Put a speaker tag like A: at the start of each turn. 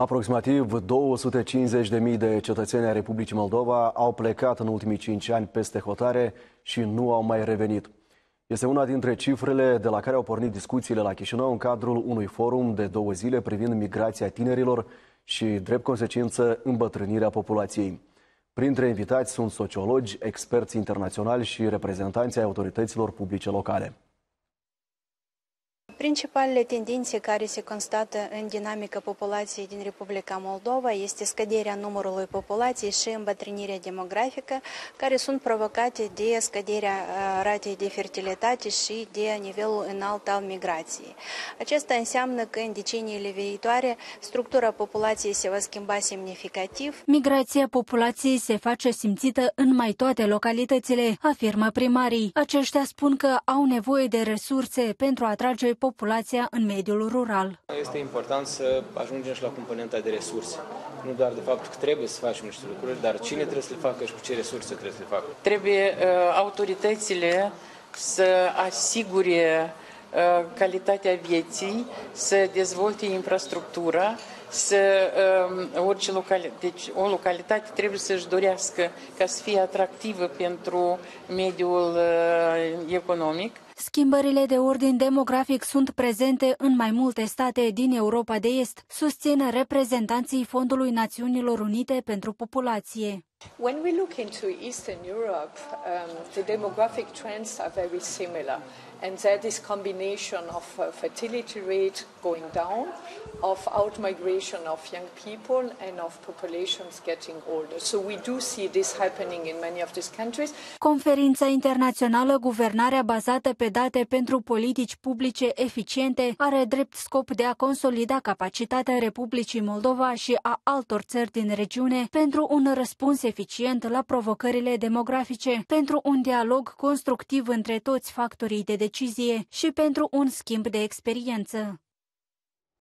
A: Aproximativ 250.000 de cetățeni ai Republicii Moldova au plecat în ultimii 5 ani peste hotare și nu au mai revenit. Este una dintre cifrele de la care au pornit discuțiile la Chișinău în cadrul unui forum de două zile privind migrația tinerilor și, drept consecință, îmbătrânirea populației. Printre invitați sunt sociologi, experți internaționali și reprezentanții ai autorităților publice locale.
B: Principalele tendințe care se constată în dinamica populației din Republica Moldova este scăderea numărului populației și îmbătrânirea demografică, care sunt provocate de scăderea ratei de fertilitate și de nivelul înalt al migrației. Acesta înseamnă că în deceniile viitoare structura populației se va schimba semnificativ.
C: Migrația populației se face simțită în mai toate localitățile, afirmă primarii. Aceștia spun că au nevoie de resurse pentru a atrage populația populația în mediul rural.
D: Este important să ajungem și la componenta de resurse. Nu doar de faptul că trebuie să facem niște lucruri, dar cine trebuie să le facă și cu ce resurse trebuie să le facă.
E: Trebuie uh, autoritățile să asigure uh, calitatea vieții, să dezvolte infrastructura, să uh, orice localitate, deci o localitate trebuie să-și dorească ca să fie atractivă pentru mediul uh, economic.
C: Schimbările de ordin demografic sunt prezente în mai multe state din Europa de Est, susțin reprezentanții Fondului Națiunilor Unite pentru Populație.
F: When we look into Eastern Europe, um, the demographic trends are very similar. and that is combination of uh, fertility rate going down, of outmigration of young people, and of populations getting older. So we do see this happening in many of these countries.
C: Conferința internațională Guvernarea bazată pe date pentru politici publice eficiente are drept scop de a consolida capacitatea Republicii Moldova și a altor țări din regiune pentru un răspuns eficient la provocările demografice, pentru un dialog constructiv între toți factorii de decizie și pentru un schimb de experiență.